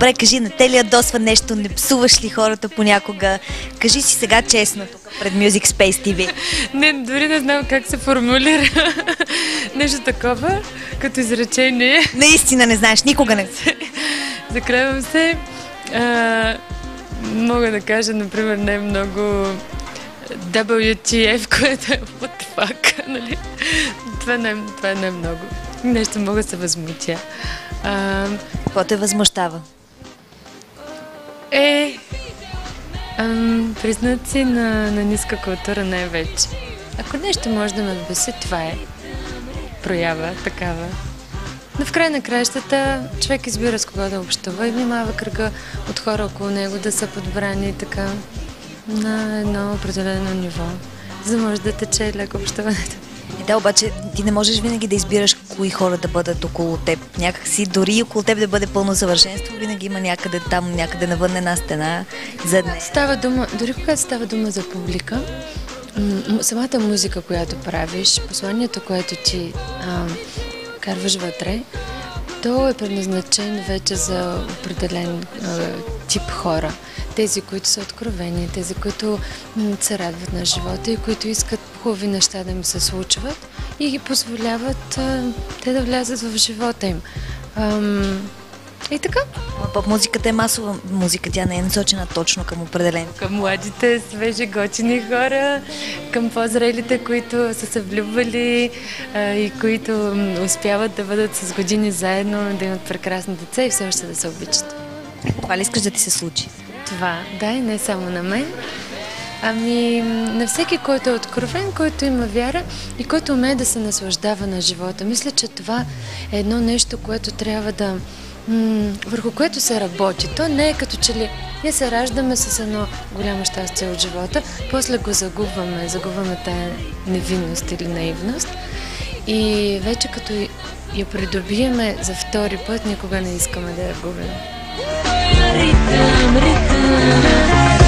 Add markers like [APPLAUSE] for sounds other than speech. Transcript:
Добре, кажи, не те ли ядосва нещо, не псуваш ли хората понякога? Кажи си сега честно тук пред Music Space TV. [LAUGHS] Не, дори не знам как се формулира [LAUGHS] нещо такова, като изречение. [LAUGHS] Наистина не знаеш, никога не. Закревам се. А, мога да кажа, например, не много WTF, което е what the fuck, нали? Това не, това не е много. Нещо мога да се възмутя. А, Какво те възмущава? Е, ам, признаци на, на ниска култура най-вече. Ако нещо може да ме беси, това е проява такава. Но в край на краищата човек избира с кого да общува и внимава кръга от хора около него да са подбрани така на едно определено ниво, за може да тече леко общуването. Е, да, обаче ти не можеш винаги да избираш кои хора да бъдат около теб. Някак си, дори около теб да бъде пълно съвършенство, винаги има някъде там, някъде навън една стена за. Става дума, дори когато става дума за публика, самата музика, която правиш, посланието, което ти а, карваш вътре, то е предназначен вече за определен а, тип хора. Тези, които са откровени, тези, които се радват на живота и които искат хубави неща да им се случват и ги позволяват а, те да влязат в живота им. Ам, и така. Ама Поп музиката е масова музика, тя не е насочена точно към определен. Към младите, свежи, готини хора, към по-зрелите, които са се влюбвали а, и които успяват да бъдат с години заедно, да имат прекрасни деца и все още да се обичат. Това ли искаш да ти се случи? Това, да, и не само на мен. Ами, на всеки, който е откровен, който има вяра и който умее да се наслаждава на живота. Мисля, че това е едно нещо, което трябва да. върху което се работи. То не е като че ли ние се раждаме с едно голямо щастие от живота, после го загубваме, загубваме тая невинност или наивност. И вече като я придобиеме за втори път, никога не искаме да я губим. ритъм, ритъм. Yeah.